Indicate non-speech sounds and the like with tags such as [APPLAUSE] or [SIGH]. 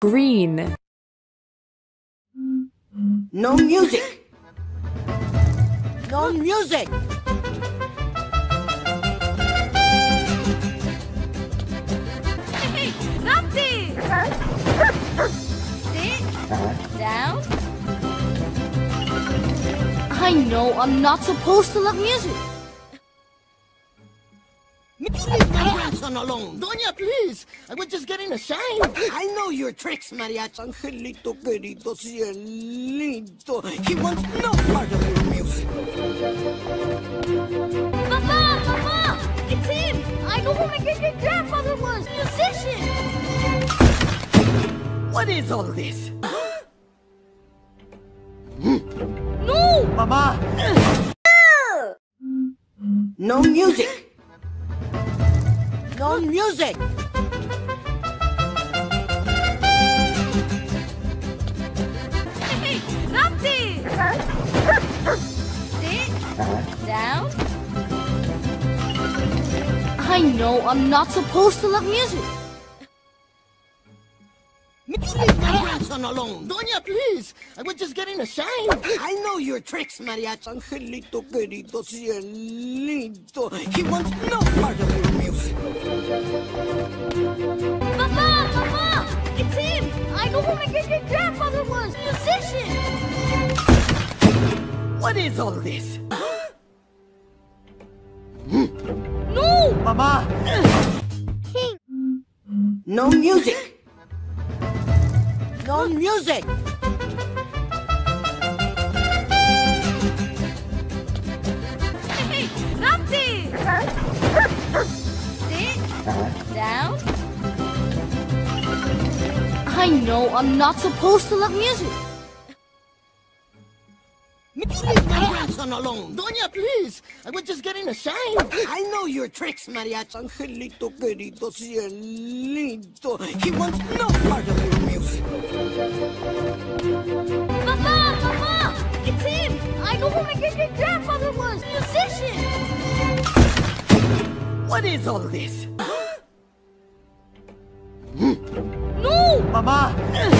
green, No music. No music. Hey, Nupty! Sit down. I know I'm not supposed to love music. Grandson alone. Doña, please. I was just getting a shine. I know your tricks, Mariachi. Angelito querido, cielito. He wants no part of your music. Mama, Mama! It's him! I know who my great grandfather was! Musician! What is all this? No! Mama! No music. No music. Hey, Nupty! Sit down. I know I'm not supposed to love music. Leave my grandson alone. Doña, please. I was just getting a shine. I know your tricks, Mariachi. Angelito querido, cielito. He wants no part of I know who my great grandfather was! Musician! What is all this? [GASPS] No! Mama! No music. No music. Hey, Nupty! Sit down. I know I'm not supposed to love music. Leave my grandson alone. Doña, please. I was just getting a shine. I know your tricks, Mariachi. Angelito querido, cielito. He wants no part of your music. Mama, Mama! It's him! I know who my great grandfather was! Musician! What is all this? 阿妈